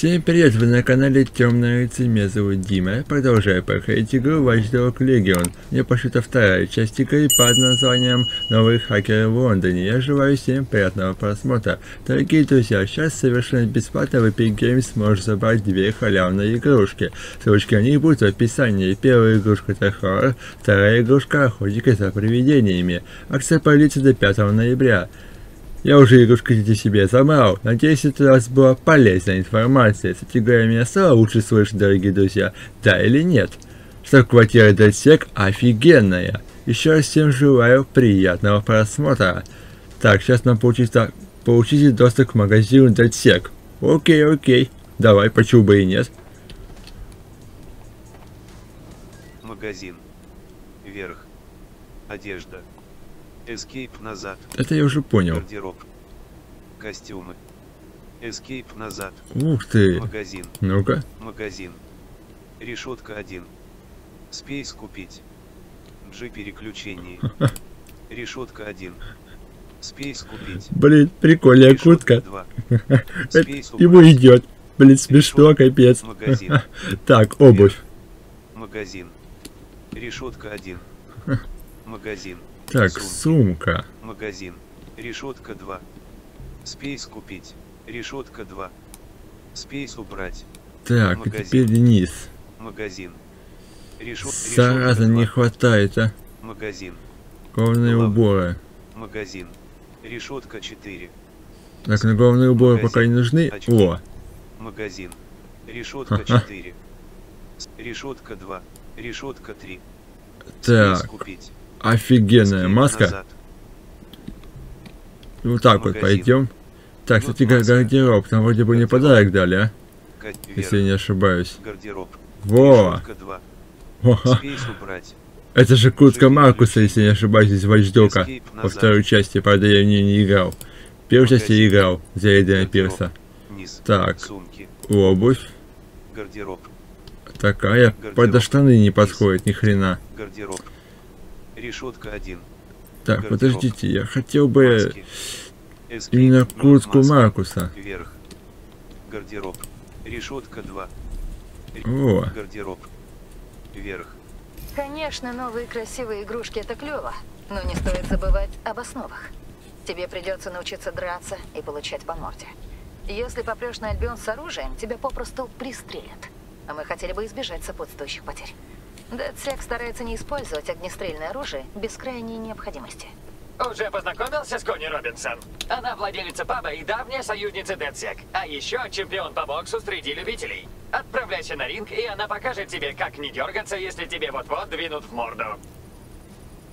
Всем привет, вы на канале Темная рыцарь, меня зовут Дима, я продолжаю проходить игру Watch Dogs Legion. Мне пошла вторая часть игры под названием Новый хакер в Лондоне. Я желаю всем приятного просмотра. Дорогие друзья, сейчас совершенно бесплатно в Epic Games сможешь забрать две халявные игрушки. Ссылочки на них будут в описании. Первая игрушка это хоррор, вторая игрушка охотника за привидениями. Акция продлится до 5 ноября. Я уже игрушку себе забрал. Надеюсь, это вас была полезная информация. Кстати говоря, меня стало лучше слышать, дорогие друзья. Да или нет? Что квартира Дельсек офигенная. Еще раз всем желаю приятного просмотра. Так, сейчас нам получится получите доступ к магазину Дельсек. Окей, окей. Давай, почему бы и нет. Магазин. Вверх. Одежда. Escape назад. Это я уже понял. Гардероб. Костюмы. Escape назад. Ух ты. Магазин. Ну-ка. Магазин. Решетка 1. Спейс купить. G переключение. Решетка 1. Спейс купить. Блин, прикольная куртка. 2. Это Спейс ему идет. Блин, смешно, капец. Магазин. Так, обувь. Магазин. Решетка 1. Магазин. Так, Сумки. сумка. Магазин. Решетка 2. Спейс купить. Решетка 2. Спейс убрать. Так, Магазин. теперь вниз. Магазин. Решет... Зараза, не хватает, а. Магазин. Головные Главное. уборы. Магазин. Решетка 4. Так, на головные уборы Магазин. пока не нужны. Очки. О, Магазин. Решетка 4. Решетка 2. Решетка 3. Спейс так, купить. Офигенная маска. назад. Вот так вот Магазин. пойдем. Так, Вот кстати, га- маска. гардероб. Там вроде бы не Гардероб. подарок дали, а? Если я не ошибаюсь. Гардероб. Во! Решетка 2. Ха-ха. Спейс убрать. Это же куртка Маркуса, если не ошибаюсь, из Вачдока. Escape Во второй части, правда, я в нее не играл. В первой части я Магазин. играл, Гардероб. Пирса. Низ. Так. Сумки. Обувь. Гардероб. Такая, Гардероб. под штаны не подходит, ни хрена. Гардероб. Решетка 1. Так, Гардероб. подождите, я хотел бы Маски. Именно куртку Маска. Маркуса. Вверх. Гардероб. Решетка 2. О, Гардероб. Вверх. Конечно, новые красивые игрушки это клево, но не стоит забывать об основах. Тебе придется научиться драться и получать по морде. Если попрешь на Альбион с оружием, тебя попросту пристрелят. А мы хотели бы избежать сопутствующих потерь. Дедсек старается не использовать огнестрельное оружие без крайней необходимости. Уже познакомился с Конни Робинсон? Она владелица паба и давняя союзница Дедсек. А еще чемпион по боксу среди любителей. Отправляйся на ринг, и она покажет тебе, как не дергаться, если тебе вот-вот двинут в морду.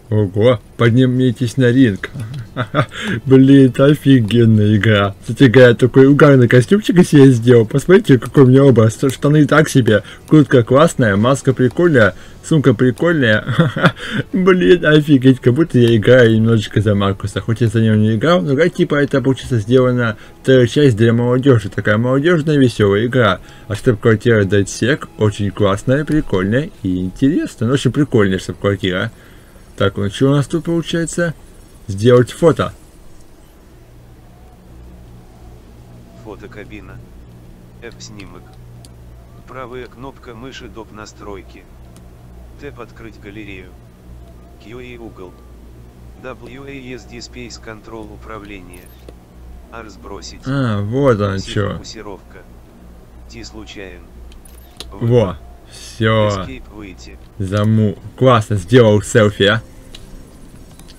Ого, поднимитесь на ринг. Блин, это офигенная игра. Кстати говоря, такой угарный костюмчик из себя сделал. Посмотрите, какой у меня образ. Штаны так себе, куртка классная, маска прикольная, сумка прикольная. Блин, офигеть, как будто я играю немножечко за Маркуса. Хоть я за него не играл, но как типа это получится сделана вторая часть для молодежи. Такая молодежная веселая игра. А штаб-квартира Дедсек очень классная, прикольная и интересная. Ну, очень прикольная штаб-квартира. Так, ну что у нас тут получается? Сделать фото. Фотокабина. F-снимок. Правая кнопка мыши доп настройки. Тэп открыть галерею. QA угол. WASD Space Control управление. R сбросить. А, вот он что. фокусировка. T случайен. Во. Все. Заму. Классно, сделал селфи, а.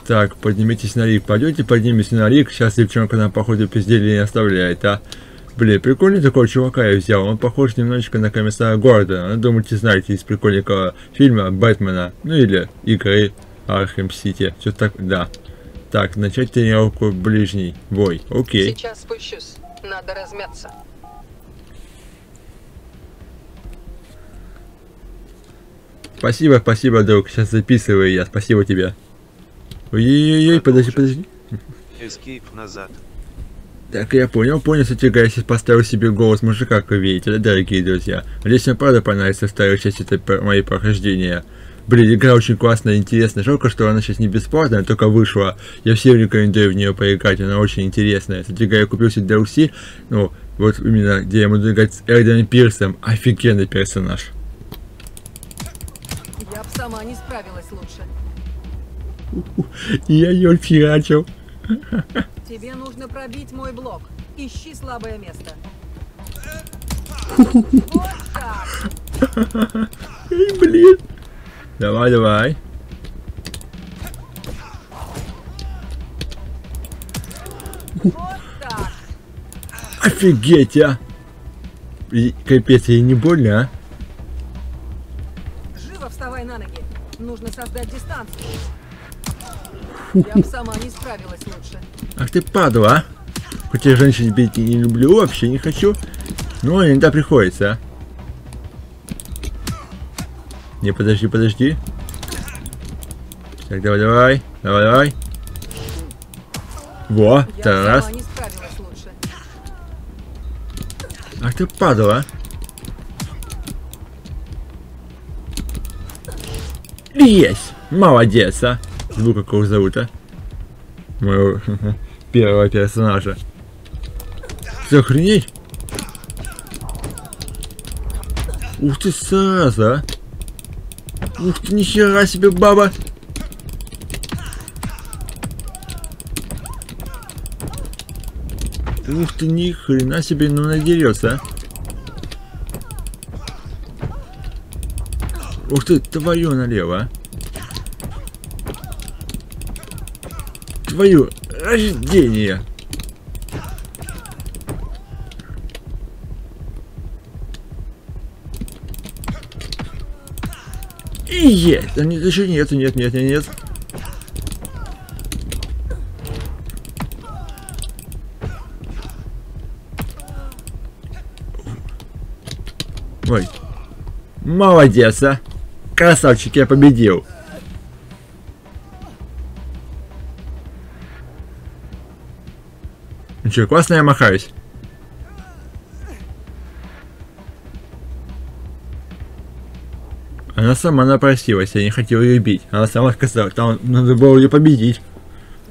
Так, поднимитесь на рик. Пойдете, поднимитесь на рик. Сейчас девчонка нам, походу, пиздели не оставляет, а. Блин, прикольный такого чувака я взял. Он похож немножечко на комиссара Гордона. Ну, думаете, знаете из прикольненького фильма Бэтмена. Ну, или игры Архем Сити. Что так, да. Так, начать тренировку ближний бой. Окей. Сейчас спущусь. Надо размяться. Спасибо, спасибо, друг. Сейчас записываю я. Спасибо тебе. Ой-ой-ой, подожди, подожди. Escape назад. Так, я понял, понял, я сейчас поставил себе голос мужика, как вы видите, да, дорогие друзья. Надеюсь, мне правда понравится вторая часть этой моей прохождения. Блин, игра очень классная, интересная. Жалко, что она сейчас не бесплатная, только вышла. Я всем рекомендую в нее поиграть, она очень интересная. Кстати я купил себе DLC, ну, Вот именно, где я буду играть с Эрденом Пирсом. Офигенный персонаж. Я б сама не справилась лучше. Я ее фигачил. Тебе нужно пробить мой блок. Ищи слабое место. Эй, блин. Давай, давай. Офигеть, а. И, капец, ей не больно, а? Живо вставай на ноги. Нужно создать дистанцию. Я сама не справилась лучше. Ах ты падла, а? Хоть я женщин бить не люблю, вообще не хочу. Но иногда приходится, а. Не, подожди, подожди. Так, давай, давай. Давай, давай. Во, Я раз. Ах ты падала. Есть! Молодец, а! Забыл, как его зовут, а? Моего первого персонажа. Ты охренеть? Ух ты, сразу, а! Ух ты, нихера себе, баба! Ух ты, ни хрена себе, ну надерется, а! Ух ты, твою налево, а! Твою рождение! И есть! Да нет, еще нет, нет, нет, нет, нет. Ой. Молодец, а! Красавчик, я победил! Ну что, классно я махаюсь? Она сама напросилась, я не хотел ее бить. Она сама сказала, там надо было ее победить.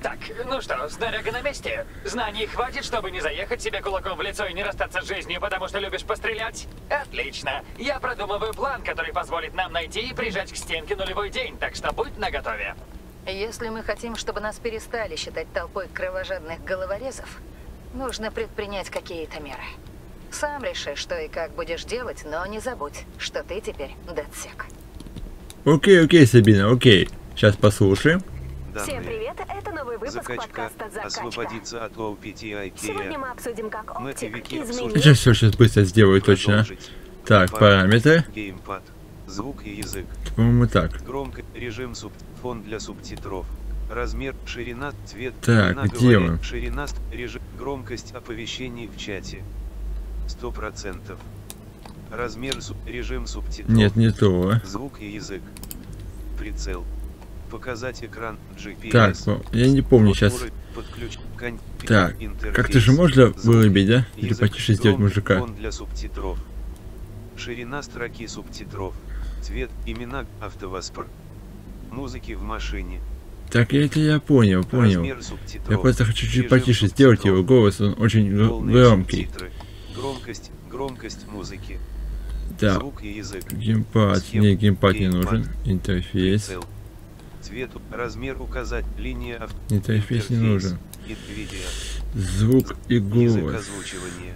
Так, ну что, снаряга на месте? Знаний хватит, чтобы не заехать себе кулаком в лицо и не расстаться с жизнью, потому что любишь пострелять? Отлично. Я продумываю план, который позволит нам найти и прижать к стенке нулевой день, так что будь наготове. Если мы хотим, чтобы нас перестали считать толпой кровожадных головорезов, нужно предпринять какие-то меры. Сам реши, что и как будешь делать, но не забудь, что ты теперь дедсек. Окей, окей, Сабина, окей. Сейчас послушаем. Всем привет, это новый выпуск Закачка. подкаста «Закачка». Освободиться от OPT Сегодня мы обсудим, как оптик изменил... Сейчас все сейчас быстро сделаю точно. Так, Пар- параметры. Геймпад. Звук и язык. По-моему, так. Громко. Режим суб. Фон для субтитров. Размер, ширина, цвет. Так, где говоря, он? Ширина, режим, громкость оповещений в чате. Сто процентов. Размер, суб, режим субтитров. Нет, не то. Звук и язык. Прицел. Показать экран GPS. Так, я не помню сейчас. Подключ... кон- Так. Как-то же можно вырубить, да? Или язык, потише сделать мужика? для субтитров. Ширина строки субтитров. Цвет, имена, автовоспор. Музыки в машине. Так, это я понял, понял. Я просто хочу чуть Режим потише сделать его голос, он очень громкий. субтитры. Громкость, громкость музыки. Так, Звук и язык. геймпад. Схем, Мне геймпад не нужен. Интерфейс. Прицел. Цвет, размер указать, линия авто. Интерфейс не нужен. Видео. Звук и Язык голос. озвучивания.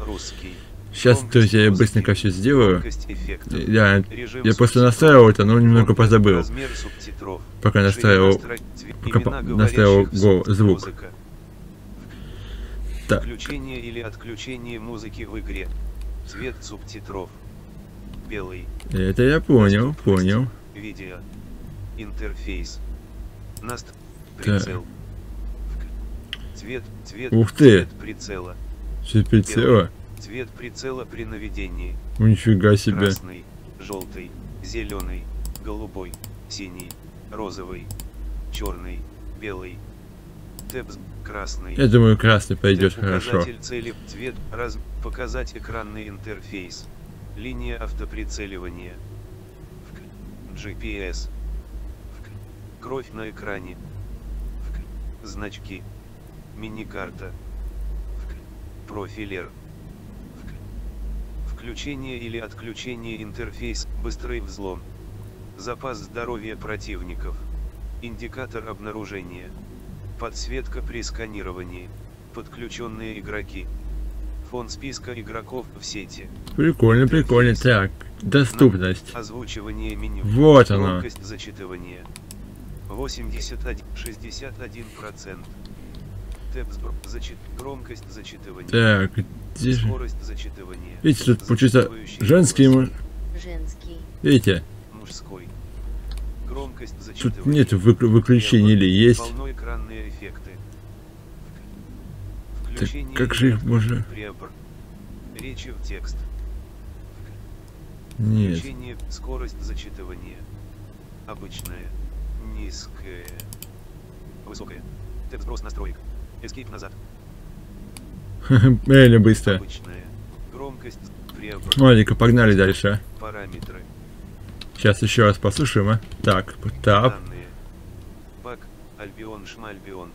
Русский. Сейчас, Громкость друзья, я быстренько все сделаю. Я, я просто настраивал это, но немного позабыл. Пока настраивал. пока настраивал го- звук. Так. Включение или отключение музыки в игре. Цвет субтитров. Белый. Это я понял, понял. Видео. Интерфейс. Наст. Прицел. Цвет, цвет, Ух ты. цвет прицела. Все прицела. Цвет прицела при наведении. Нифига себе. Красный, желтый, зеленый, голубой, синий, розовый, черный, белый. Тэбс, красный. Я думаю, красный пойдет хорошо. Указатель цели, цвет, раз, показать экранный интерфейс. Линия автоприцеливания. Вк- GPS. Вк- Кровь на экране. Вк- Значки. Миникарта. Вк- профилер. Вк- Включение или отключение интерфейс, быстрый взлом. Запас здоровья противников. Индикатор обнаружения. Подсветка при сканировании. Подключенные игроки. Фон списка игроков в сети. Прикольно, прикольно. Так, доступность. Озвучивание меню. Вот оно. Громкость зачитывания. 81, 61 сбро- зачит, громкость зачитывания. Так, где же? Скорость зачитывания. Видите, тут Зачитывающий женский, голос. му- Женский. видите, Мужской. Громкость тут зачитывания. нет выкру- выключений или есть. Полноэкранные эффекты. Включение как же их можно- Пребр. Речи в текст. Нет. Включение, скорость зачитывания. Обычная. Низкая. Высокая. Тэп сброс настроек. Escape назад. Реально быстро. Обычная. Громкость. Пребр. Ладненько, погнали дальше. Параметры. Сейчас еще раз послушаем, а. Так, тап. Данные. Бак, Альбион Шмальбион.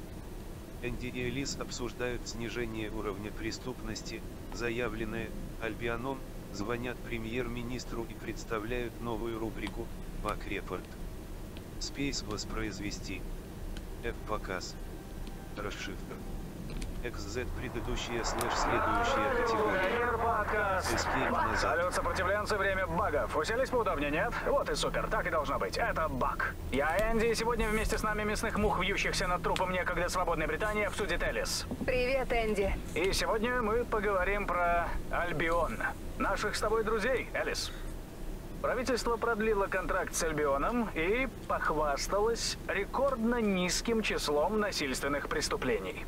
Энди и Элис обсуждают снижение уровня преступности, заявленное Альбионом, звонят премьер-министру и представляют новую рубрику «Бак Репорт». Спейс воспроизвести. F Расшифр. XZ предыдущая слэш следующая категория. Escape назад. Салют, сопротивленцы, время багов. Уселись поудобнее, нет? Вот и супер, так и должно быть. Это баг. Я Энди, и сегодня вместе с нами мясных мух, вьющихся над трупом некогда свободной Британии, обсудит Элис. Привет, Энди. И сегодня мы поговорим про Альбион. Наших с тобой друзей, Элис. Правительство продлило контракт с Альбионом и похвасталось рекордно низким числом насильственных преступлений.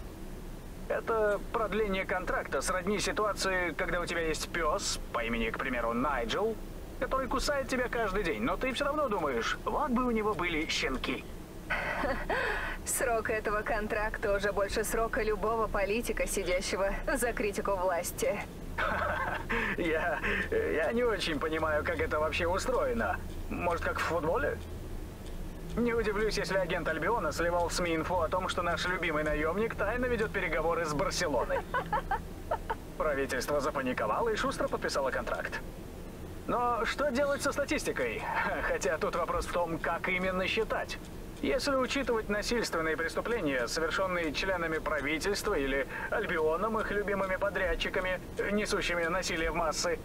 Это продление контракта сродни ситуации, когда у тебя есть пес по имени, к примеру, Найджел, который кусает тебя каждый день, но ты все равно думаешь, вот бы у него были щенки. Срок этого контракта уже больше срока любого политика, сидящего за критику власти. Я, я не очень понимаю, как это вообще устроено. Может, как в футболе? Не удивлюсь, если агент Альбиона сливал в СМИ инфу о том, что наш любимый наемник тайно ведет переговоры с Барселоной. Правительство запаниковало и шустро подписало контракт. Но что делать со статистикой? Хотя тут вопрос в том, как именно считать. Если учитывать насильственные преступления, совершенные членами правительства или Альбионом, их любимыми подрядчиками, несущими насилие в массы,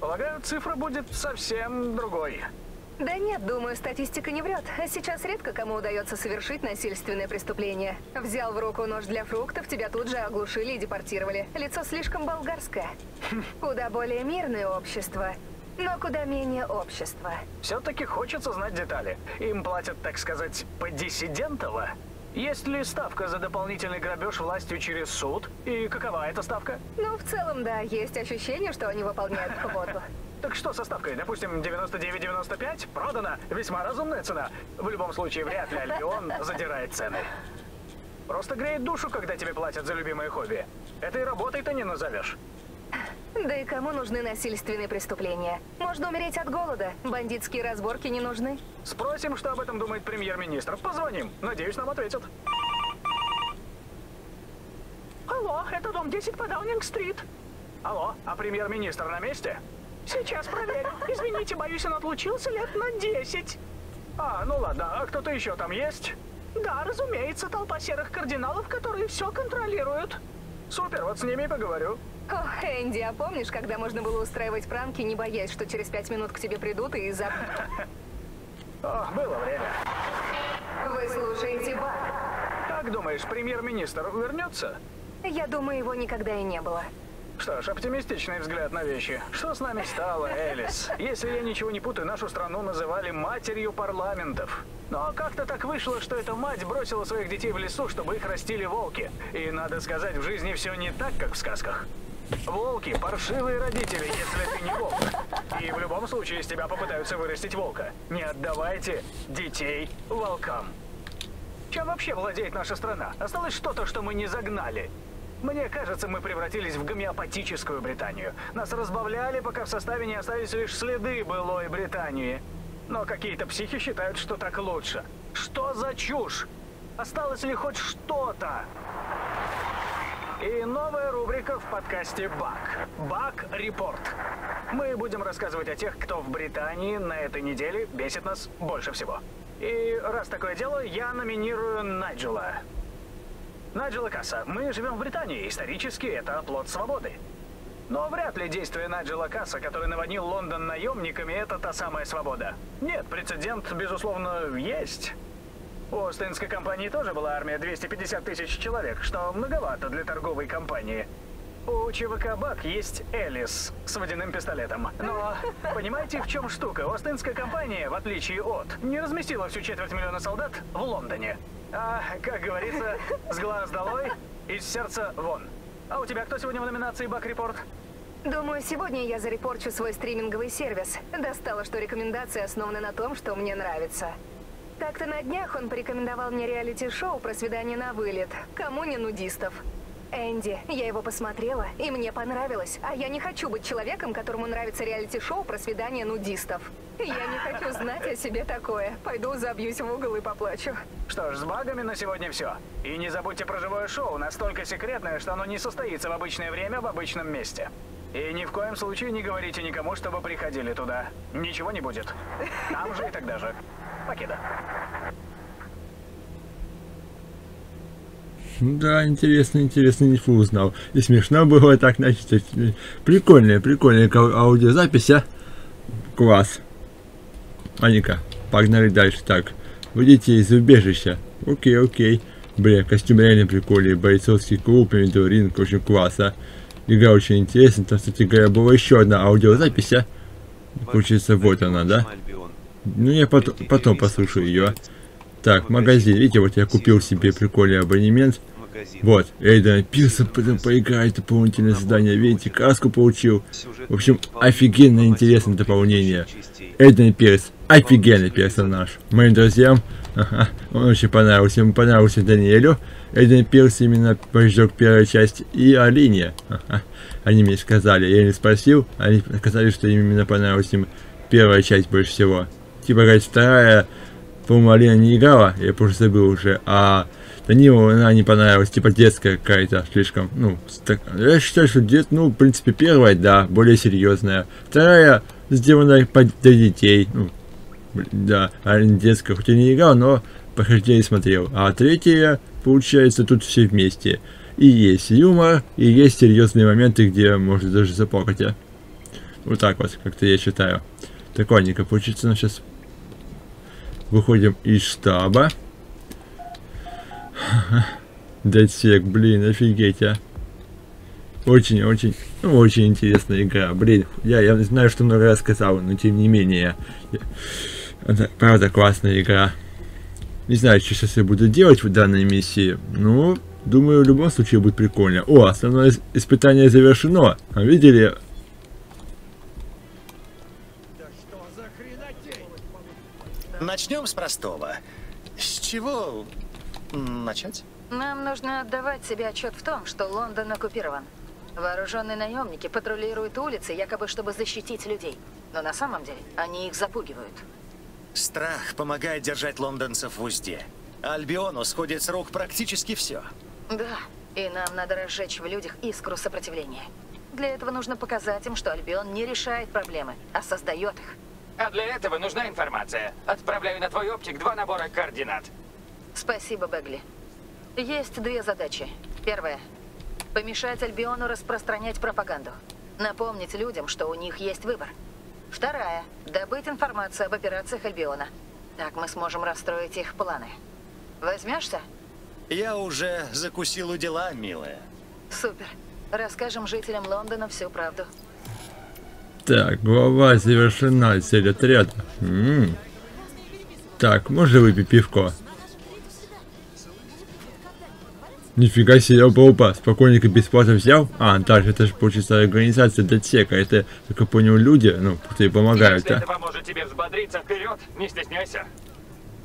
полагаю, цифра будет совсем другой. Да нет, думаю, статистика не врет. Сейчас редко кому удается совершить насильственное преступление. Взял в руку нож для фруктов, тебя тут же оглушили и депортировали. Лицо слишком болгарское. Куда более мирное общество, но куда менее общество. Все-таки хочется знать детали. Им платят, так сказать, по-диссидентово. Есть ли ставка за дополнительный грабеж властью через суд? И какова эта ставка? Ну, в целом, да, есть ощущение, что они выполняют квоту. Так что со ставкой? Допустим, 99,95? Продано. Весьма разумная цена. В любом случае, вряд ли Альбион задирает цены. Просто греет душу, когда тебе платят за любимое хобби. Это и работой-то не назовешь. Да и кому нужны насильственные преступления? Можно умереть от голода. Бандитские разборки не нужны. Спросим, что об этом думает премьер-министр. Позвоним. Надеюсь, нам ответят. Алло, это дом 10 по Даунинг-стрит. Алло, а премьер-министр на месте? Сейчас проверю. Извините, боюсь, он отлучился лет на 10. А, ну ладно, а кто-то еще там есть? Да, разумеется, толпа серых кардиналов, которые все контролируют. Супер, вот с ними и поговорю. О, Энди, а помнишь, когда можно было устраивать пранки, не боясь, что через пять минут к тебе придут и за... О, было время. Вы слушаете бар. Как думаешь, премьер-министр вернется? Я думаю, его никогда и не было. Что ж, оптимистичный взгляд на вещи. Что с нами стало, Элис? Если я ничего не путаю, нашу страну называли матерью парламентов. Но как-то так вышло, что эта мать бросила своих детей в лесу, чтобы их растили волки. И, надо сказать, в жизни все не так, как в сказках. Волки – паршивые родители, если ты не волк. И в любом случае из тебя попытаются вырастить волка. Не отдавайте детей волкам. Чем вообще владеет наша страна? Осталось что-то, что мы не загнали. Мне кажется, мы превратились в гомеопатическую Британию. Нас разбавляли, пока в составе не остались лишь следы былой Британии. Но какие-то психи считают, что так лучше. Что за чушь? Осталось ли хоть что-то? И новая рубрика в подкасте «Баг». «Баг Репорт». Мы будем рассказывать о тех, кто в Британии на этой неделе бесит нас больше всего. И раз такое дело, я номинирую Найджела. Найджела Касса. Мы живем в Британии. Исторически это плод свободы. Но вряд ли действие Найджела Касса, который наводнил Лондон наемниками, это та самая свобода. Нет, прецедент, безусловно, есть. У Остинской компании тоже была армия 250 тысяч человек, что многовато для торговой компании. У ЧВК БАК есть Элис с водяным пистолетом. Но понимаете, в чем штука? Остинская компания, в отличие от, не разместила всю четверть миллиона солдат в Лондоне. А, как говорится, с глаз долой, из сердца вон. А у тебя кто сегодня в номинации Бак Репорт? Думаю, сегодня я зарепорчу свой стриминговый сервис. Достало, что рекомендации основаны на том, что мне нравится. Так-то на днях он порекомендовал мне реалити-шоу про свидание на вылет. Кому не нудистов. Энди, я его посмотрела, и мне понравилось. А я не хочу быть человеком, которому нравится реалити-шоу про свидание нудистов. Я не хочу знать о себе такое. Пойду забьюсь в угол и поплачу. Что ж, с багами на сегодня все. И не забудьте про живое шоу, настолько секретное, что оно не состоится в обычное время в обычном месте. И ни в коем случае не говорите никому, чтобы приходили туда. Ничего не будет. Нам же и тогда же. Покеда. Да, интересно, интересно, инфу узнал. И смешно было так, значит, прикольная, прикольная ка- аудиозапись, а? Класс. Аника, погнали дальше. Так, выйдите из убежища. Окей, окей. Бля, костюм реально прикольный. Бойцовский клуб, ринг, очень класс, а? Игра очень интересная. Там, кстати говоря, была еще одна аудиозапись, а? Получается, вот она, да? Ну, я потом, потом послушаю ее. Так, магазин. Видите, вот я купил себе прикольный абонемент. Вот, Эйден Пирсон поиграет дополнительное задание. Видите, каску получил. В общем, офигенно интересное дополнение. Эйден Пирс, офигенный персонаж. Моим друзьям, ага, он очень понравился. Ему понравился Даниэлю. Эйден Пирс именно прожег первая часть и Алине. Они мне сказали, я не спросил, они сказали, что им именно понравилась им первая часть больше всего. Типа, вторая, по-моему, Алина не играла, я просто забыл уже, а Данилу она не понравилась, типа детская какая-то, слишком, ну, так, я считаю, что дет, ну, в принципе, первая, да, более серьезная, вторая сделана для детей, ну, да, детская, хоть и не играл, но похождение смотрел, а третья, получается, тут все вместе, и есть юмор, и есть серьезные моменты, где можно даже заплакать, а. Вот так вот, как-то я считаю. Так, ладненько, получится, ну, сейчас выходим из штаба. Датсек, блин, офигеть, а. Очень, очень, ну, интересная игра. Блин, я, я знаю, что много раз сказал, но тем не менее. Это, правда, классная игра. Не знаю, что сейчас я буду делать в данной миссии. Ну, думаю, в любом случае будет прикольно. О, основное испытание завершено. Видели? Начнем с простого. С чего начать? Нам нужно отдавать себе отчет в том, что Лондон оккупирован. Вооруженные наемники патрулируют улицы, якобы чтобы защитить людей. Но на самом деле они их запугивают. Страх помогает держать лондонцев в узде. Альбиону сходит с рук практически все. Да, и нам надо разжечь в людях искру сопротивления. Для этого нужно показать им, что Альбион не решает проблемы, а создает их. А для этого нужна информация. Отправляю на твой оптик два набора координат. Спасибо, Бегли. Есть две задачи. Первая. Помешать Альбиону распространять пропаганду. Напомнить людям, что у них есть выбор. Вторая. Добыть информацию об операциях Альбиона. Так мы сможем расстроить их планы. Возьмешься? Я уже закусил у дела, милая. Супер. Расскажем жителям Лондона всю правду. Так, глава завершена, цель отряда. М-м. Так, можно выпить пивко? Нифига себе, опа, опа, спокойненько бесплатно взял. А, дальше это же получится организация Датсека. Это, как я понял, люди, ну, и помогают, Если а. это поможет тебе взбодриться вперед, не стесняйся.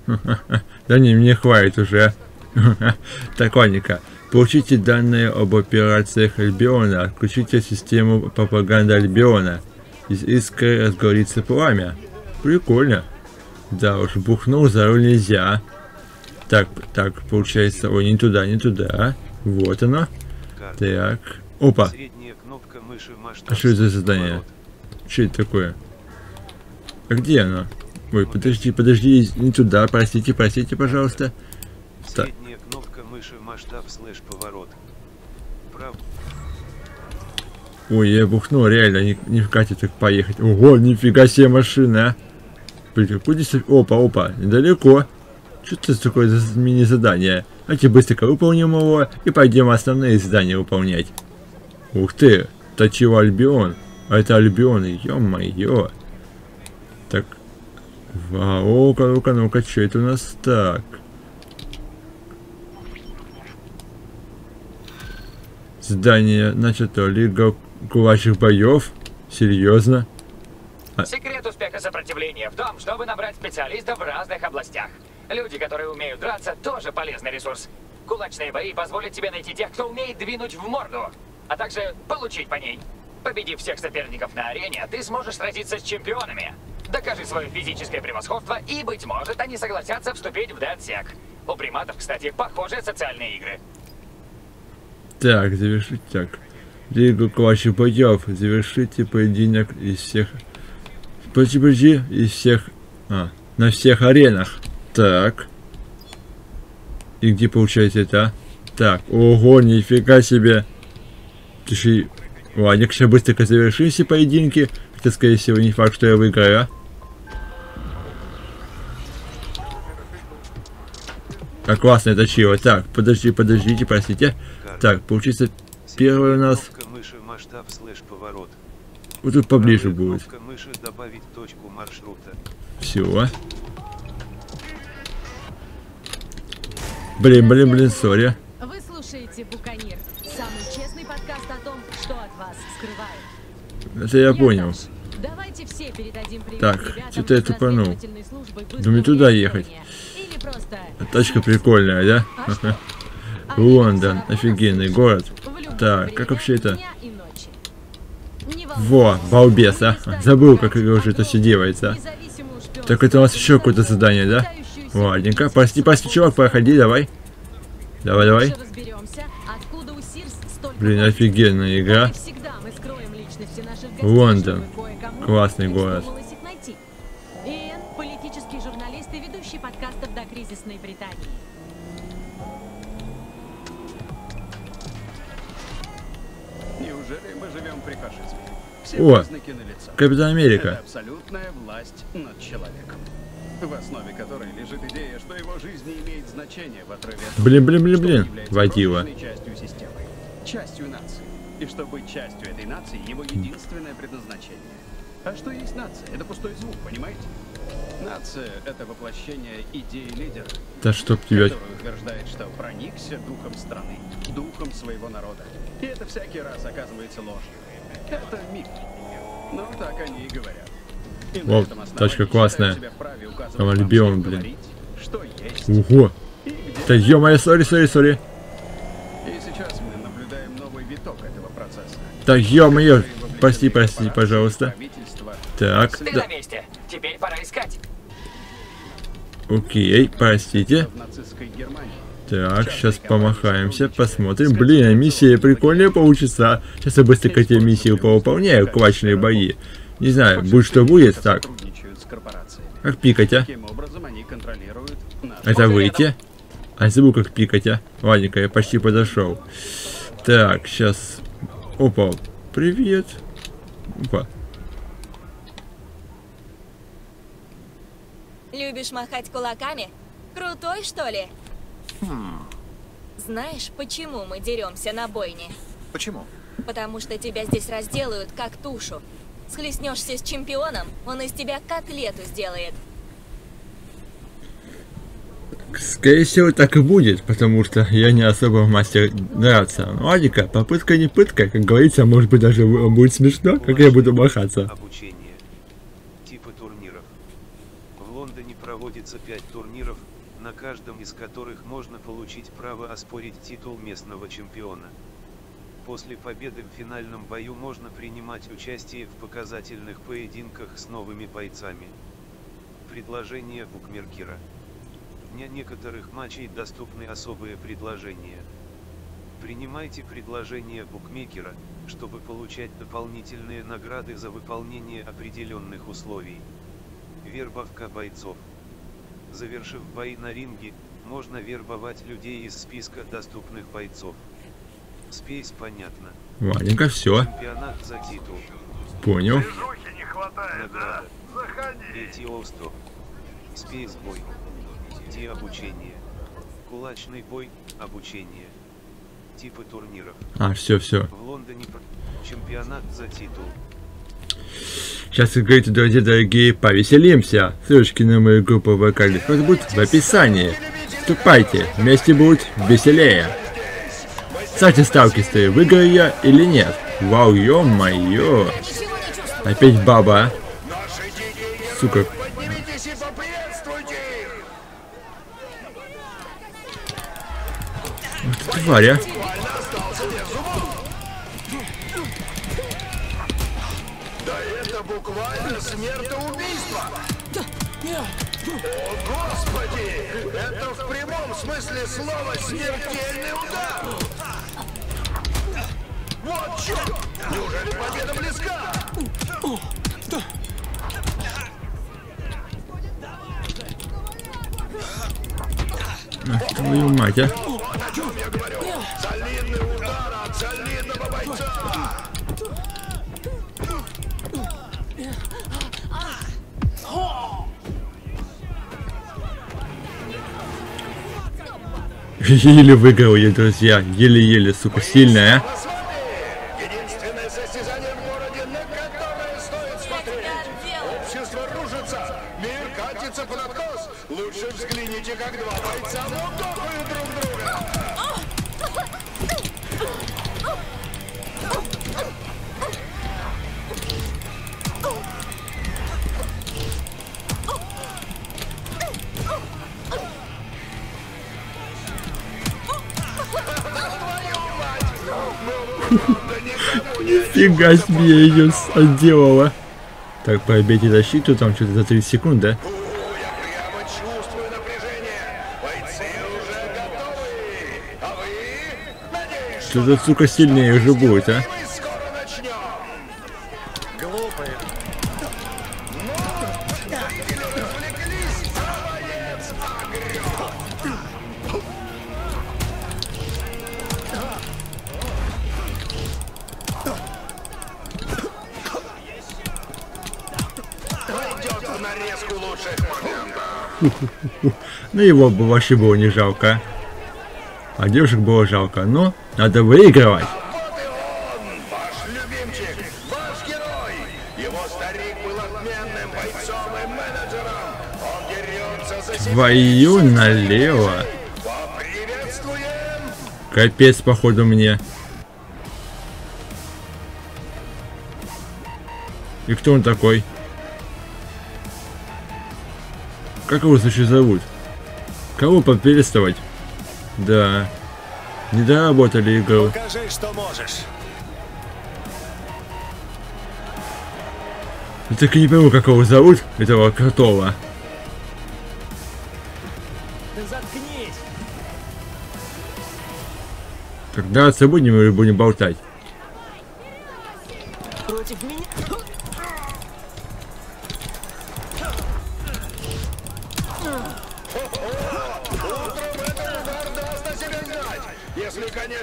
Да не, мне хватит уже. Так, ладненько. Получите данные об операциях Альбиона. Отключите систему пропаганды Альбиона. Из искры разгорится пламя. Прикольно. Да уж, бухнул за руль нельзя. Так, так, получается, ой, не туда, не туда. Вот оно. Так. Опа. А что это за задание? Что это такое? А где оно? Ой, подожди, подожди, не туда, простите, простите, пожалуйста. Средняя кнопка мыши масштаб слэш поворот. Ой, я бухнул, реально, не, не вкатит так поехать. Ого, нифига себе машина, а. Блин, куда здесь... Опа, опа, недалеко. Что это такое за мини-задание? Давайте быстренько выполним его и пойдем основные задания выполнять. Ух ты, чего Альбион? А это Альбион, ё-моё. Так, вау, ну-ка, ну-ка, ну-ка, что это у нас так? Задание начато. Лига кулачных боев? Серьезно? Секрет успеха сопротивления в том, чтобы набрать специалистов в разных областях. Люди, которые умеют драться, тоже полезный ресурс. Кулачные бои позволят тебе найти тех, кто умеет двинуть в морду, а также получить по ней. Победив всех соперников на арене, ты сможешь сразиться с чемпионами. Докажи свое физическое превосходство, и, быть может, они согласятся вступить в DeadSec. У приматов, кстати, похожие социальные игры. Так, завершить так. Лигу кулачных боев. Завершите поединок из всех... Подожди, подожди, из всех... А, на всех аренах. Так. И где получается это? а? Так, ого, нифига себе. Ты ж и- Ладно, сейчас быстренько завершим все поединки. Хотя, скорее всего, не факт, что я выиграю, а. А классно это чего? Так, подожди, подождите, простите. Так, получится первый у нас масштаб слэш поворот. вот тут поближе Правая будет. мыши добавить точку маршрута. Все. Блин, блин, блин, сори. Вы слушаете Буканир, самый честный подкаст о том, что от вас скрывают. Это я понял. Давайте все передадим привет Так, что-то я тупанул. Думаю, туда ехать. Или просто Тачка прикольная, да? А. А Лондон, я офигенный город. Так, как вообще это? дня и ночи. Не Во, балбес, а. Забыл, как уже это все делается. Так это у нас еще какое-то задание, да? Ладненько, прости, прости, чувак, проходи, давай. Давай, давай. Блин, офигенная игра. Лондон. Классный город. О. Капитан Америка. Это абсолютная власть над человеком. В основе которой лежит идея, что его жизнь не имеет значения в отрыве от Блин, блин, блин, блин. крошечной частью системы, частью нации. И что быть частью этой нации – его единственное предназначение. А что есть нация? Это пустой звук, понимаете? Нация – это воплощение идеи лидера, Да чтоб тебя... который утверждает, что проникся духом страны, духом своего народа. И это всякий раз оказывается ложью. Это миф. Но так они и говорят. И О, тачка классная. Альбион, что блин. Что есть. Ого. Да ё-моё, сори, сори, сори. И сейчас мы наблюдаем новый виток этого процесса. Да ё-моё. Прости, прости, пожалуйста. Так, Ты да. на месте. Теперь пора искать. Окей, простите. в нацистской Германии. Так, сейчас помахаемся, посмотрим. Блин, а миссия прикольная получится. Сейчас я быстренько эти миссии повыполняю, кулачные бои. Не знаю, будет что будет. Так, как пикать, а? Это выйти? А забыл как пикать, а? Ладненько, я почти подошел. Так, сейчас... Опа, привет. Опа. Любишь махать кулаками? Крутой, что ли? Знаешь, почему мы деремся на бойне? Почему? Потому что тебя здесь разделают, как тушу. Схлестнешься с чемпионом, он из тебя котлету сделает. Скорее всего, так и будет, потому что я не особо мастер драться. Ну, ладненько, попытка не пытка, как говорится, может быть даже бу- будет смешно, как я буду махаться. Обучение. Типы турниров. В Лондоне проводится 5 турниров, на каждом из которых можно получить право оспорить титул местного чемпиона. После победы в финальном бою можно принимать участие в показательных поединках с новыми бойцами. Предложение букмекера. Для некоторых матчей доступны особые предложения. Принимайте предложение букмекера, чтобы получать дополнительные награды за выполнение определенных условий. Вербовка бойцов. Завершив бои на ринге, можно вербовать людей из списка доступных бойцов. Спейс понятно. Ладненько, все. Чемпионат за титул. Понял. Награда. Эти Осто. Спейс бой. Ди обучение. Кулачный бой, обучение. Типы турниров. А, все, все. В Лондоне чемпионат за титул. Сейчас, говорите, друзья дорогие, повеселимся. Ссылочки на мою группу ВК Discord будут в описании. Вступайте, вместе будет веселее. Ставьте ставки, стою, выиграю я или нет. Вау, ё-моё. Опять баба. Сука. Вот тварь, а. Твою мать, а. Еле выиграл я, друзья. Еле-еле, сука, сильная, а. Нифига себе ее отделала. Так, пробейте защиту, там что-то за 30 секунд, да? Что-то, сука, сильнее уже будет, а? Его бы вообще было не жалко. А девушек было жалко. Но надо выигрывать. Твою налево. Капец, походу, мне. И кто он такой? Как его вообще зовут? Кого поприветствовать? Да. Не доработали игру. Покажи, что можешь. Я так и не пойму, как его зовут, этого крутого. Заткнись. Так, драться будем или будем болтать? Против меня?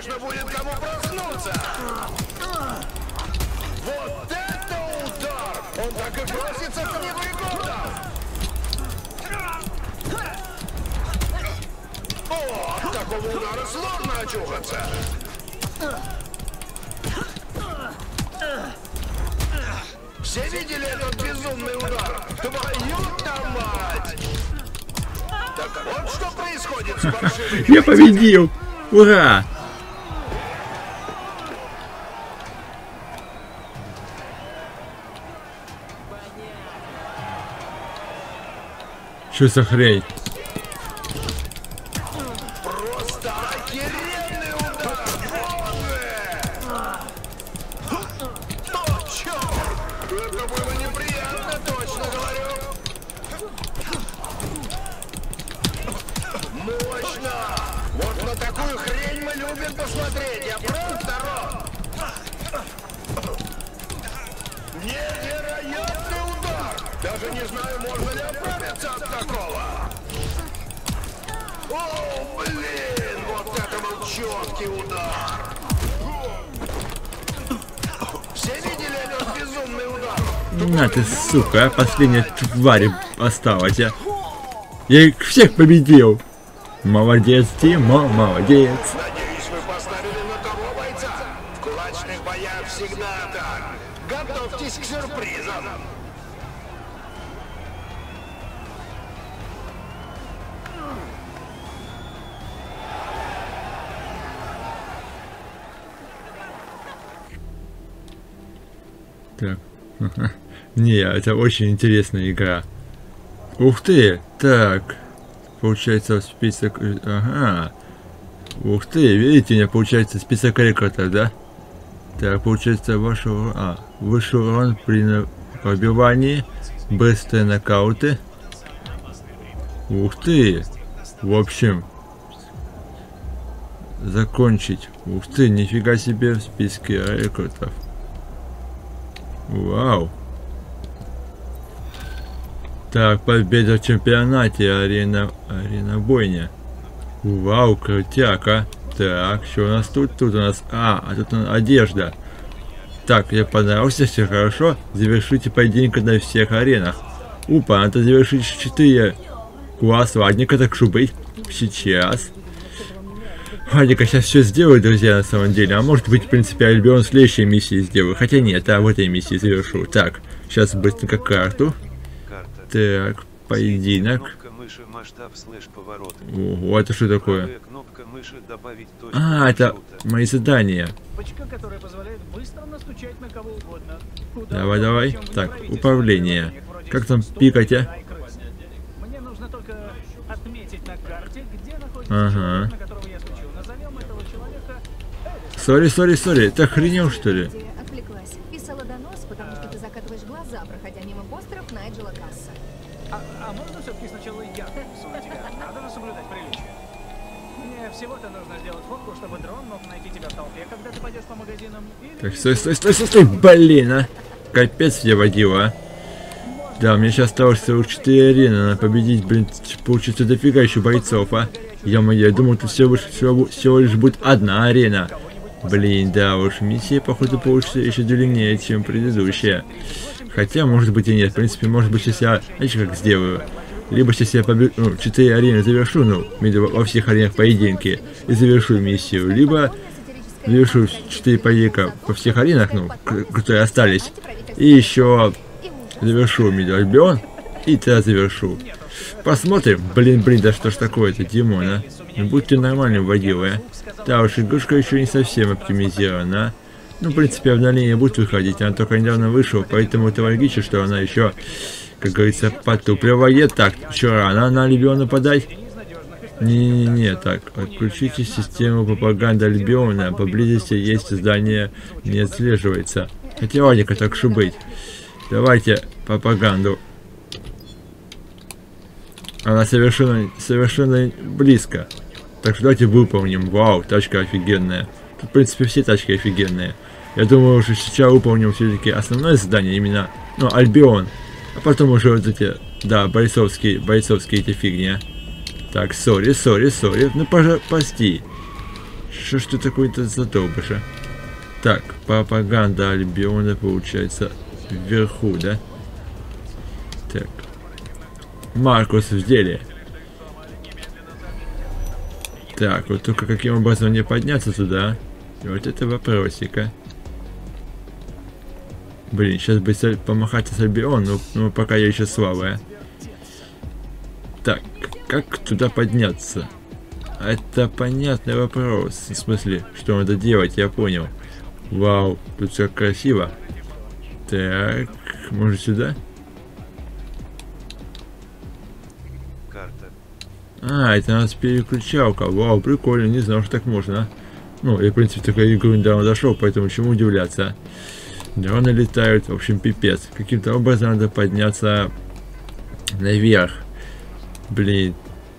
Конечно, будет кому проснуться. Вот это удар! Он так и просится в книгу рекордов! О, от такого удара сложно очухаться! Все видели этот безумный удар? Твою-то мать! Так вот что происходит с Я победил! Ура! Что за хрень? Четкий удар! Все видели этот безумный удар? На ты, сука, а последняя тварь осталась. а. Я их всех победил. Молодец, Тимо, молодец. Не, это очень интересная игра. Ух ты! Так. Получается список... э, Ага. Ух ты, видите, у меня получается список рекордов, да? Так, получается, ваш урон... А, высший урон при пробивании, быстрые нокауты. Ух ты! В общем, закончить. Ух ты, нифига себе в списке рекордов. Вау. Так, победа в чемпионате, арена, арена бойня. Вау, крутяк, а. Так, что у нас тут? Тут у нас... А, а тут у одежда. Так, я понравился, все хорошо. Завершите поединок на всех аренах. Упа, надо завершить 4. Класс, ладненько, так что быть. Сейчас. Ладненько, сейчас все сделаю, друзья, на самом деле. А может быть, в принципе, Альбион в следующей миссии сделаю. Хотя нет, а в этой миссии завершу. Так, сейчас быстренько карту. Так, поединок. Кнопка мыши масштаб слэш поворот. Ого, это что такое? Мыши А, это мои задания. Пачка, на Давай, давай. Так, управление. Как там пикать, а? iCross. Мне нужно только отметить на карте, где находится Ага. человек, на которого я стучу. Назовем этого человека Sorry, sorry, sorry. Ты охренел, что ли? Отвлеклась. Писала донос, потому что ты закатываешь глаза, проходя мимо постеров Найджела Касса. А, а можно все-таки сначала я напишу тебя? Надо же соблюдать приличие. Мне всего-то нужно сделать фотку, чтобы дрон мог найти тебя в толпе, когда ты пойдешь по магазинам. Или... Так, стой, стой, стой, стой, стой, блин, а. Капец я водила, а. Да, мне сейчас осталось целых 4 арены, надо победить, блин, получится дофига еще бойцов, а. Я-моё, я думал, тут всего, всего, всего лишь будет одна арена. Блин, да уж, миссия, походу, получится еще длиннее, чем предыдущая. Хотя, может быть и нет. В принципе, может быть, сейчас я, знаете, как сделаю? Либо сейчас я побе... ну, 4 арены завершу, ну, во всех аренах поединки, и завершу миссию. Либо завершу 4 поединка во всех аренах, ну, которые остались. И еще завершу Миду Альбион, и тогда завершу. Посмотрим. Блин, блин, да что ж такое-то, Димон, а? Ну, будьте нормальным водилой, а? Да уж, игрушка еще не совсем оптимизирована? Ну, в принципе, обновление будет выходить, она только недавно вышла, поэтому это логично, что она еще, как говорится, потупливает. Так, еще рано на Альбиона подать. Не-не-не, так, отключите систему пропаганды Альбиона, поблизости есть здание, не отслеживается. Хотя ладненько, так что быть. Давайте пропаганду. Она совершенно, совершенно близко. Так что давайте выполним. Вау, тачка офигенная. Тут, в принципе, все тачки офигенные. Я думаю, уже сейчас выполним все-таки основное задание, именно, ну, Альбион. А потом уже вот эти, да, бойцовские, бойцовские эти фигни. а. Так, сори, сори, сори. Ну, пожа, пости. Что ж ты такой-то задолбыш, а? Так, пропаганда Альбиона получается вверху, да? Так. Маркус в деле. Так, вот только каким образом мне подняться туда? Вот это вопросик, а. Блин, сейчас бы помахать с Альбион, но, но пока я еще слабая. Так, как туда подняться? Это понятный вопрос. В смысле, что надо делать, я понял. Вау, тут все красиво. Так, может сюда? А, это у нас переключалка. Вау, прикольно, не знал, что так можно. Ну, я, в принципе, такую игру недавно дошел, поэтому чему удивляться. Дроны летают, в общем, пипец. Каким-то образом надо подняться наверх. Блин,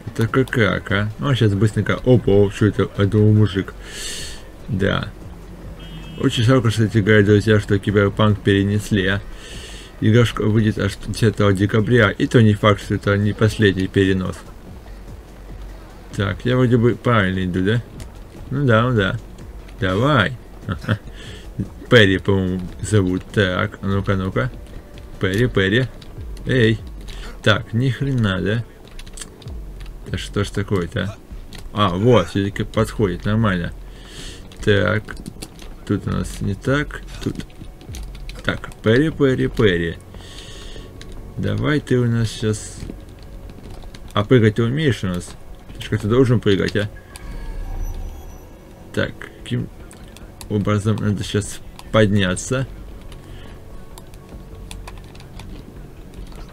Это как а? Ну, сейчас быстренько... Опа, что это? Это мужик. Да. Очень жалко, кстати говоря, друзья, что Киберпанк перенесли, а. Игрушка выйдет аж 10 декабря, и то не факт, что это не последний перенос. Так, я вроде бы правильно иду, да? Ну да, ну да. Давай. Перри, по-моему, зовут. Так, а ну-ка, ну-ка. Перри, Перри. Эй. Так, ни хрена, да? Да что ж такое-то, а? А, вот, все-таки подходит, нормально. Так, тут у нас не так, тут... Так, Перри, Перри, Перри. Давай ты у нас сейчас... А прыгать ты умеешь у нас? Ты как-то должен прыгать, а? Так, каким образом надо сейчас подняться?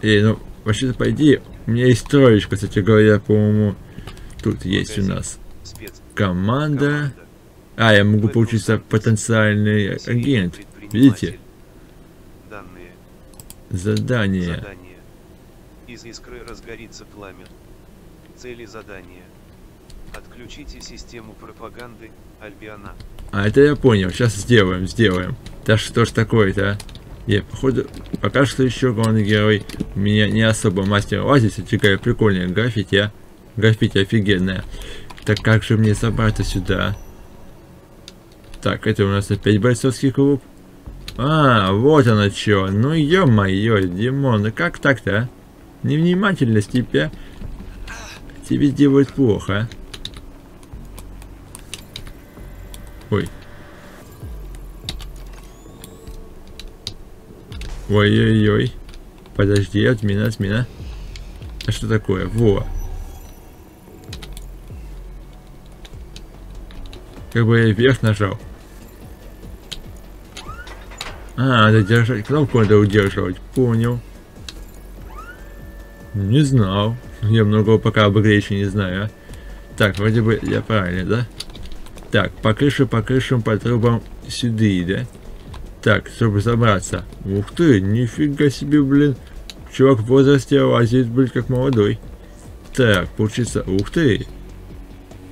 Эй, ну, вообще-то, по идее, у меня есть троечка, кстати говоря, по-моему, тут есть у нас команда. А, я могу получиться потенциальный агент. Видите? Данные. Задание. Задание. Из искры разгорится пламя. Цели задания. Отключите систему пропаганды, Альбиона. А, это я понял. Сейчас сделаем, сделаем. Да что ж такое-то, а? Я, походу, пока что еще главный герой меня не особо мастер лазить, а такая прикольная граффити, а? Граффити офигенная. Так как же мне собраться сюда? Так, это у нас опять бойцовский клуб. А, вот оно что. Ну ё-моё, Димон, ну как так-то, а? Невнимательность тебя тебе делает плохо, а? Ой. Ой-ой-ой. Подожди, отмена, отмена. А что такое? Во. Как бы я вверх нажал. А, надо держать. Кнопку надо удерживать. Понял. Не знал. Я много пока об игре еще не знаю. А? Так, вроде бы я правильно, да? Так, по крыше, по крышам, по трубам сюда, да? Так, чтобы забраться. Ух ты, нифига себе, блин. Чувак в возрасте лазит, блин, как молодой. Так, получится... Ух ты.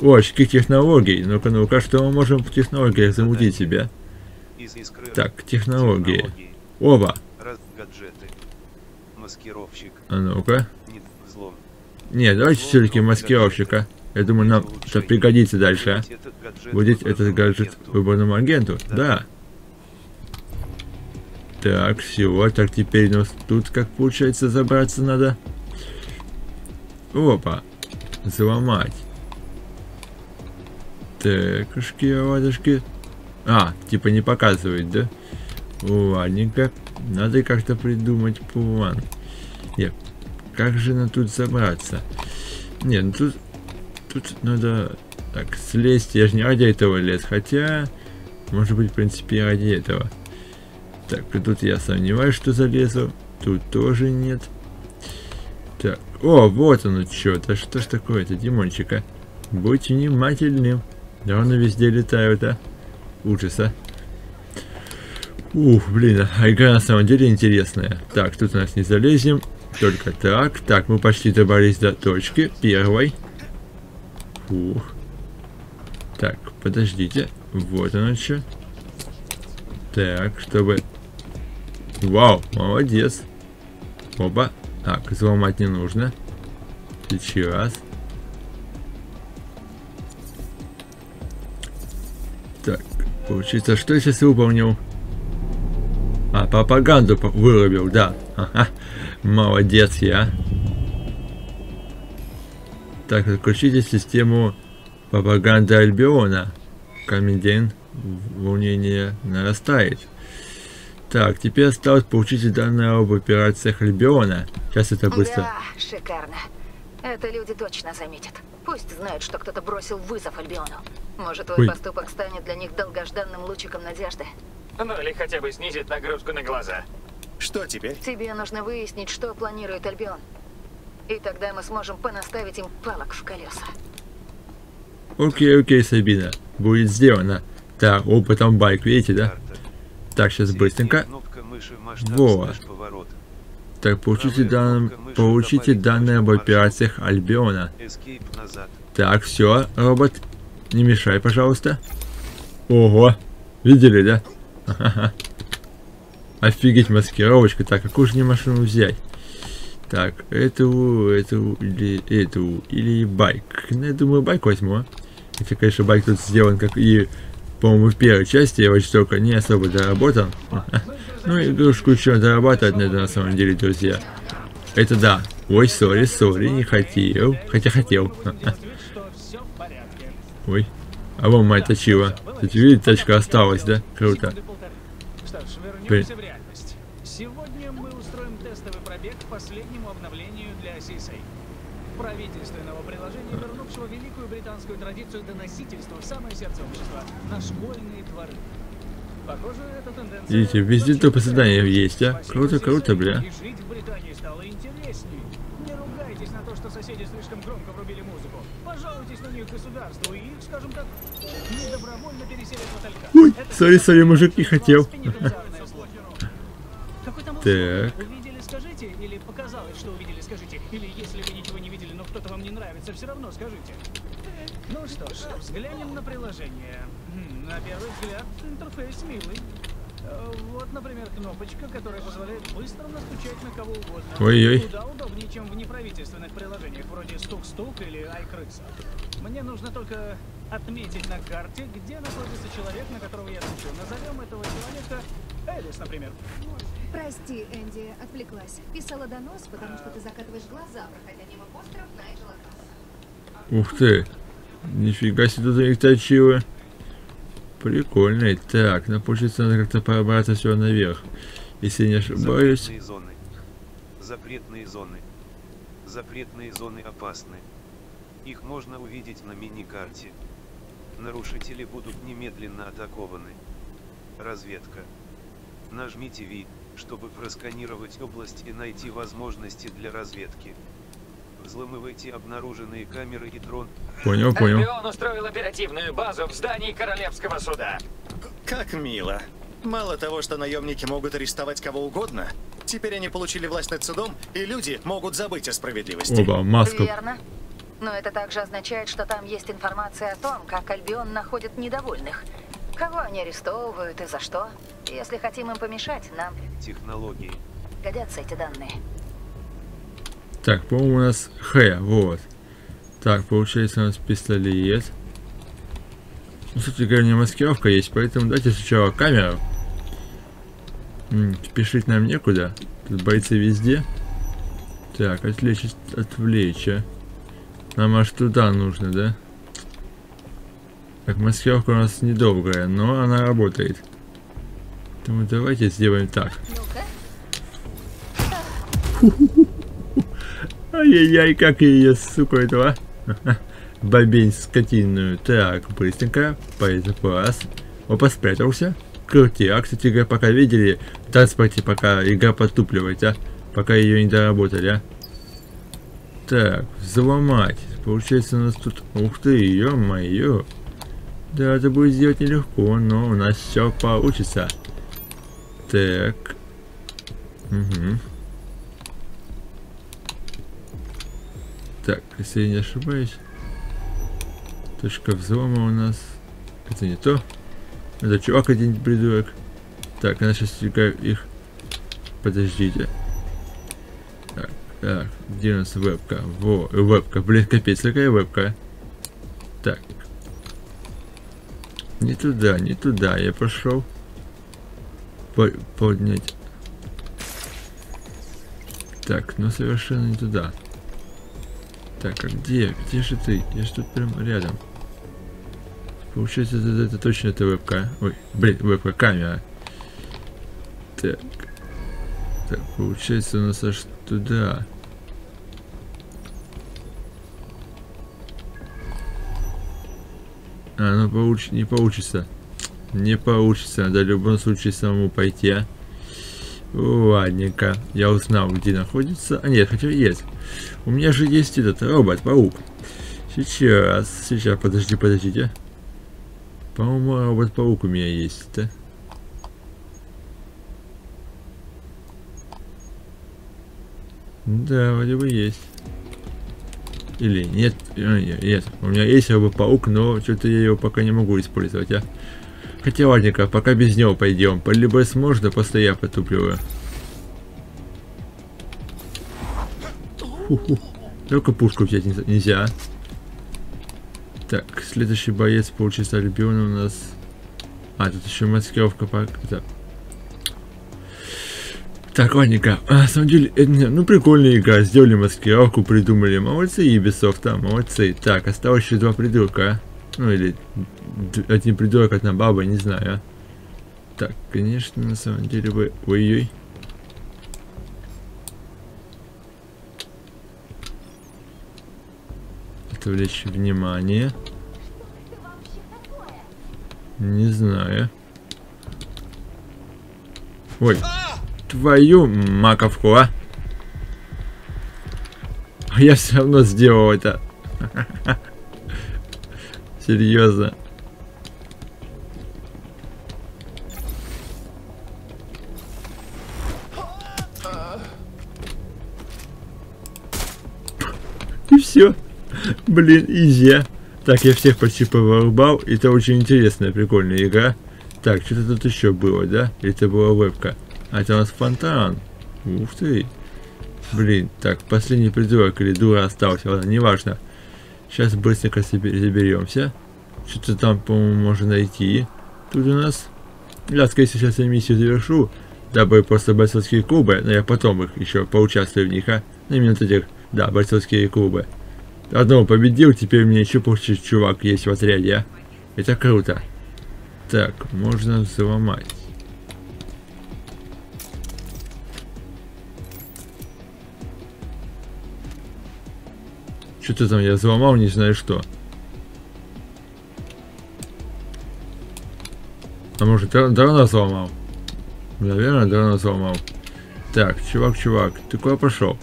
Ой, каких технологий. Ну-ка, ну-ка, что мы можем по технологиях замутить себя? Так, технологии. Оба. Гаджеты. Маскировщик. А ну-ка. Нет, давайте все-таки маскировщика. Я думаю, нам это пригодится дальше. А? Будет этот гаджет выбранному агенту. Да. Так, все. Так, теперь нас тут как получается забраться надо. Опа. Взломать. Так, ушки, ладушки. А, типа не показывает, да? Ладненько. Надо как-то придумать план. Нет, как же на тут забраться? Не, ну тут... Тут надо... Так, слезть. Я же не ради этого лез. Хотя... Может быть, в принципе, ради этого. Так, тут я сомневаюсь, что залезу. Тут тоже нет. Так, о, вот оно что-то. Что ж такое-то, Димончика? Будь внимательным. Да он везде летают, а? Ужаса. Ух, блин, а игра на самом деле интересная. Так, тут у нас не залезем. Только так. Так, мы почти добрались до точки первой. Фух. Так, подождите. Вот оно что. Так, чтобы... Вау, молодец. Оба. Так, взломать не нужно. Сейчас. Так, получится, что я сейчас выполнил? А, пропаганду вырубил, да. Ага. Молодец я. Так, отключите систему пропаганды Альбиона. Камень день волнение нарастает. Так, теперь осталось получить данные об операциях Альбиона. Сейчас это быстро. Да, шикарно. Это люди точно заметят. Пусть знают, что кто-то бросил вызов Альбиону. Может, твой Ой. поступок станет для них долгожданным лучиком надежды. Ну или хотя бы снизит нагрузку на глаза. Что теперь? Тебе нужно выяснить, что планирует Альбион. И тогда мы сможем понаставить им палок в колеса. Окей, окей, Сабина. Будет сделано. Так, опа, там байк, видите, да? Так, сейчас быстренько. Кнопка мыши масштаб Во. слэш поворот. Так, получите, дан... получите данные об операциях Альбиона. Так, все, робот, не мешай, пожалуйста. Ого, видели, да? Ха-ха. Офигеть, маскировочка. Так, какую же мне машину взять? Так, эту, эту, или эту, или байк. Ну, я думаю, байк возьму. а. Хотя, конечно, байк тут сделан, как и, по-моему, в первой части, я вот только не особо доработан. Ну, игрушку еще дорабатывать надо на самом деле, друзья. Это да. Ой, сори, сори, не хотел. Хотя хотел. Ой. А вон моя точила. Тут видите, тачка осталась, да? Круто. Реальность. Сегодня мы устроим тестовый пробег к последнему обновлению для CSA. Правительственного приложения, вернувшего великую британскую традицию доносительства в самое сердце общества, на школьные дворы. Похоже, эта тенденция... Видите, везде топы задания есть, а? Круто, круто, бля. И жить в Британии стало интересней. Не ругайтесь на то, что соседи слишком громко врубили музыку. Пожалуйтесь на них государству, и их, скажем так, недобровольно переселят в отелька. Ой, сори, сори, мужик, не хотел. Так. Увидели, скажите, или показалось, что увидели, скажите, или если вы ничего не видели, но кто-то вам не нравится, все равно скажите. Ну что ж, взглянем на приложение. Хм, На первый взгляд, интерфейс милый. Э, Вот, например, кнопочка, которая позволяет быстро настучать на кого угодно. Ой-ой. Куда удобнее, чем в неправительственных приложениях, вроде стук-стук или айкрыса. Мне нужно только отметить на карте, где находится человек, на которого я стучу. Назовем этого человека Элис, например. Прости, Энди, отвлеклась. Писала донос, потому что ты закатываешь глаза, проходя мимо постеров Найджела. Ух ты. Нифига себе тут у них точило. Прикольно. Так, ну получается надо как-то пробраться все наверх. Если не ошибаюсь. Запретные зоны. Запретные зоны. Запретные зоны опасны. Их можно увидеть на мини-карте. Нарушители будут немедленно атакованы. Разведка. Нажмите V, чтобы просканировать область и найти возможности для разведки. Взломывайте обнаруженные камеры и дрон. Понял, понял. Альбион устроил оперативную базу в здании Королевского суда. Как мило. Мало того, что наемники могут арестовать кого угодно, теперь они получили власть над судом, и люди могут забыть о справедливости. Оба, маску. Верно. Но это также означает, что там есть информация о том, как Альбион находит недовольных. Кого они арестовывают и за что. Если хотим им помешать, нам Технологии. годятся эти данные. Так, по-моему, у нас Х, вот. Так, получается у нас пистолет. Ну, кстати говоря, у меня маскировка есть, поэтому давайте сначала камеру. М, спешить нам некуда. Тут бойцы везде. Так, отвлечь, отвлечь. а. Нам аж туда нужно, да? Так, маскировка у нас недолгая, но она работает. Поэтому давайте сделаем так. Ай-яй-яй, как ее, сука, этого. Бобень скотинную. Так, быстренько. Боезапас. Опа, спрятался. Крутяк. Кстати, говоря, пока видели, в транспорте пока игра потупливает, а? Пока ее не доработали, а? Так, взломать. Получается у нас тут... Ух ты, ё-моё. Да, это будет сделать нелегко, но у нас все получится. Так. Угу. Так, если я не ошибаюсь, точка взлома у нас... Это не то. Это чувак один придурок. Так, она сейчас их... Подождите. Так, так, где у нас вебка? Во, вебка. Блин, капец, какая вебка. Так. Не туда, не туда я пошел. По поднять. Так, ну совершенно не туда. Так, а где? Где же ты? Я ж тут прям рядом. Получается, это, это точно это вебка. Ой, блин, вебка камера. Так. Так, получается у нас аж туда. А, ну получ... не получится. Не получится. Надо в любом случае самому пойти, а. Ладненько. Я узнал, где находится. А нет, хотя есть. У меня же есть этот робот-паук. Сейчас, сейчас, подожди, подождите. По-моему, робот-паук у меня есть, да? Да, вроде бы есть. Или нет, э, нет. У меня есть паук, но что-то я его пока не могу использовать, а. Хотя ладненько, пока без него пойдем. По ЛБС можно, просто я потупливаю. Фу-ху. Только пушку взять нельзя. Так, следующий боец полчаса Альбиона у нас... А, тут еще маскировка по... Так, ладненько. А, на самом деле, это, ну, прикольная игра. Сделали маскировку, придумали. Молодцы, Ubisoft, да, молодцы. Так, осталось еще два придурка. Ну, или один придурок, одна баба, не знаю. Так, конечно, на самом деле вы... Ой-ой. Отвлечь внимание. Не знаю. Ой. Твою маковку, а? Я все равно сделал это. Серьезно. И все. Блин, изи. Так, я всех почти повырубал. Это очень интересная, прикольная игра. Так, что-то тут еще было, да? Это была вебка. А это у нас фонтан. Ух ты. Блин, так, последний придурок или дура остался. Ладно, неважно. Сейчас быстренько заберемся. Что-то там, по-моему, можно найти. Тут у нас... Я, скорее сейчас я миссию завершу. Дабы просто бойцовские клубы, но я потом их еще поучаствую в них, а? Ну, именно этих, да, бойцовские клубы. Одного победил, теперь у меня еще больше чувак есть в отряде, а? Это круто. Так, можно взломать. Что-то там я взломал, не знаю что. А может, давно сломал? Наверное, давно сломал. Так, чувак, чувак, ты куда пошел?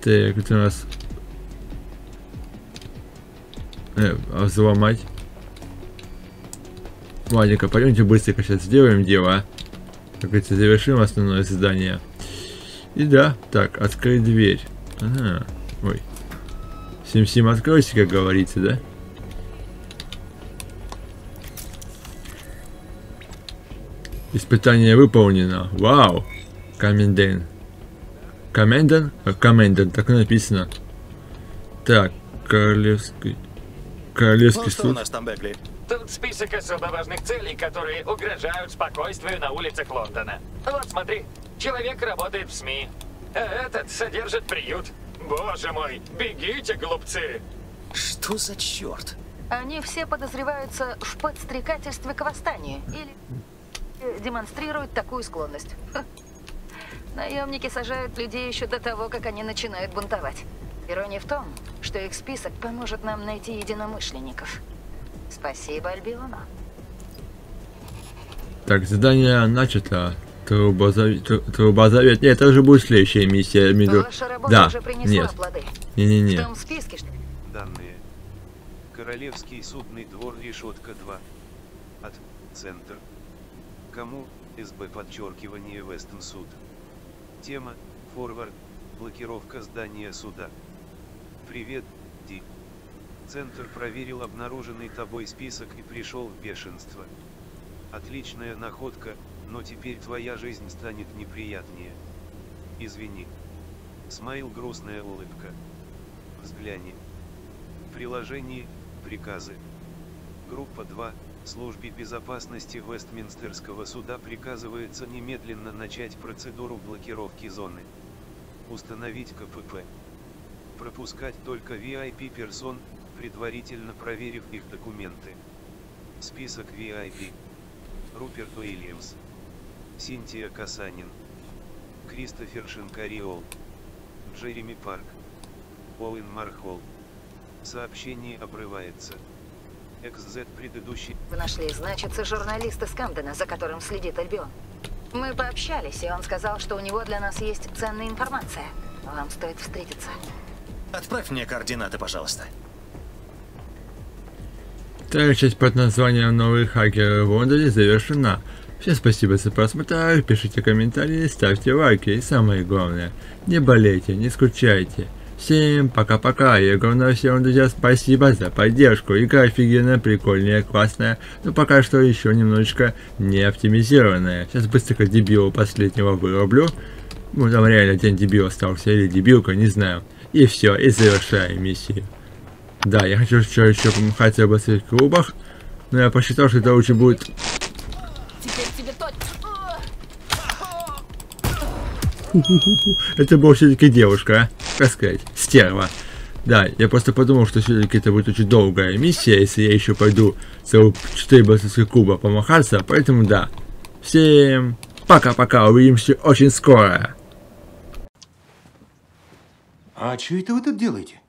Так, это у нас... Э, а взломать? Ладненько, пойдемте быстренько сейчас сделаем дело, а? Как говорится, завершим основное задание. И да, так, открыть дверь. Ага, ой. Сим-сим откройся, как говорится, да? Испытание выполнено. Вау. Коменден. Коменден? Коменден, так и написано. Так, королевский... Королевский ну, суд. что у нас там, Бекли? Тут список особо важных целей, которые угрожают спокойствию на улицах Лондона. Вот смотри, человек работает в СМИ, а этот содержит приют. Боже мой, бегите, глупцы! Что за черт? Они все подозреваются в подстрекательстве к восстанию или демонстрируют такую склонность. Наемники сажают людей еще до того, как они начинают бунтовать. Ирония в том, что их список поможет нам найти единомышленников. Спасибо, Альбиона. Так, задание начато. Трубозавет. Трубозавет. Нет, это же будет следующая миссия. Работа Да. уже принесла Нет. плоды. Не-не-не. В том списке, что... Данные. Королевский судный двор решетка 2. От Центр. Кому СБ подчеркивание Вестон суд. Тема Форвард. Блокировка здания суда. Привет, Ди. Центр проверил обнаруженный тобой список и пришел в бешенство. Отличная находка, но теперь твоя жизнь станет неприятнее. Извини. Смайл грустная улыбка. Взгляни. Приложение, приказы. Группа 2, Службе безопасности Вестминстерского суда приказывается немедленно начать процедуру блокировки зоны. Установить КПП. Пропускать только VIP-персон, предварительно проверив их документы. Список VIP. Руперт Уильямс. Синтия Касанин. Кристофер Шинкариол. Джереми Парк. Оуэн Мархол. Сообщение обрывается. XZ предыдущий. Вы нашли, значится, журналист из Камдена, за которым следит Альбион. Мы пообщались, и он сказал, что у него для нас есть ценная информация. Вам стоит встретиться. Отправь мне координаты, пожалуйста. Вторая часть под названием «Новый хакер в Лондоне» завершена. Всем спасибо за просмотр, пишите комментарии, ставьте лайки и самое главное, не болейте, не скучайте. Всем пока-пока, и огромное всем, друзья, спасибо за поддержку. Игра офигенная, прикольная, классная, но пока что еще немножечко не оптимизированная. Сейчас быстренько дебила последнего вырублю. Ну, там реально день дебил остался, или дебилка, не знаю. И все, и завершаем миссию. Да, я хочу еще, еще помахать в своих клубах, но я посчитал, что это лучше будет Теперь тебе точно... Это была все-таки девушка, а? Как сказать, стерва. Да, я просто подумал, что все-таки это будет очень долгая миссия, если я еще пойду целых 4 басовских куба помахаться, поэтому да. Всем пока-пока, увидимся очень скоро. А что это вы тут делаете?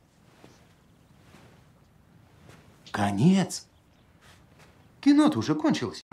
Конец. Кино-то уже кончилось.